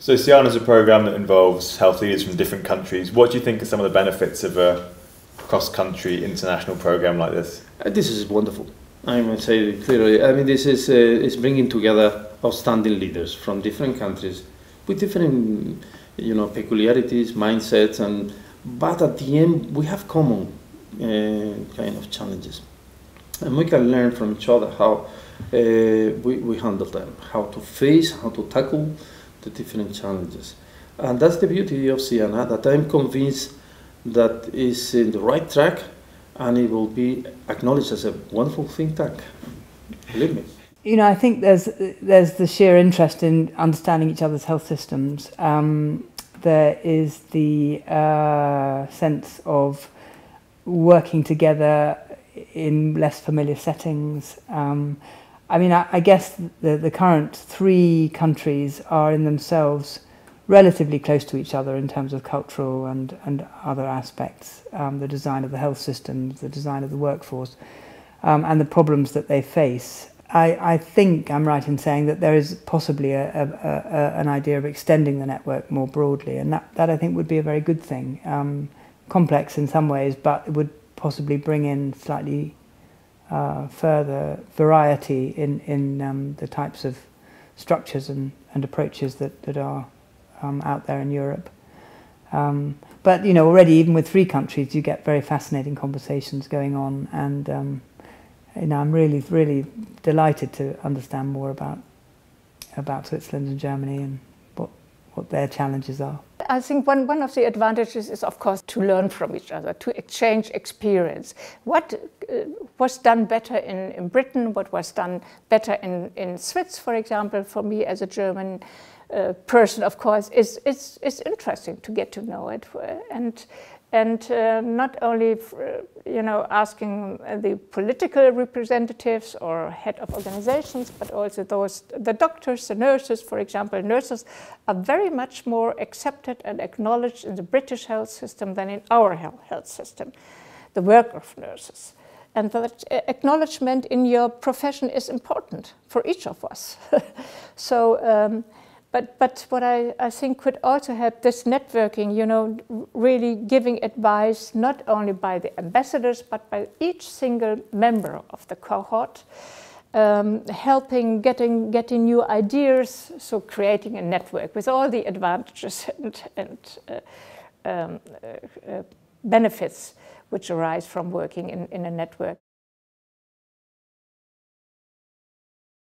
So Sciana is a program that involves health leaders from different countries. What do you think are some of the benefits of a cross-country international program like this? Uh, this is wonderful. I must say clearly. I mean, this is uh, is bringing together outstanding leaders from different countries with different, you know, peculiarities, mindsets, and but at the end we have common uh, kind of challenges, and we can learn from each other how uh, we, we handle them, how to face, how to tackle the different challenges. And that's the beauty of Sciana, that I'm convinced that is in the right track and it will be acknowledged as a wonderful think tank. Believe me. You know, I think there's there's the sheer interest in understanding each other's health systems. Um, there is the uh, sense of working together in less familiar settings. Um, I mean, I, I guess the, the current three countries are in themselves relatively close to each other in terms of cultural and, and other aspects, um, the design of the health systems, the design of the workforce, um, and the problems that they face. I, I think I'm right in saying that there is possibly a, a, a, an idea of extending the network more broadly, and that, that I think would be a very good thing. Um, complex in some ways, but it would possibly bring in slightly uh, further variety in, in um, the types of structures and, and approaches that, that are um, out there in Europe. Um, but you know, already even with three countries, you get very fascinating conversations going on, and um, you know, I'm really, really delighted to understand more about about Switzerland and Germany and what what their challenges are. I think one, one of the advantages is, of course, to learn from each other, to exchange experience. What uh, was done better in, in Britain, what was done better in, in Swiss, for example, for me as a German uh, person, of course, is, is, is interesting to get to know it. And and uh, not only uh, you know asking the political representatives or head of organizations but also those the doctors the nurses for example. Nurses are very much more accepted and acknowledged in the british health system than in our health system the work of nurses. And that acknowledgement in your profession is important for each of us. So um, but, but what I, I think could also help this networking, you know, really giving advice not only by the ambassadors, but by each single member of the cohort, um, helping getting, getting new ideas, so creating a network with all the advantages and, and uh, um, uh, uh, benefits which arise from working in, in a network.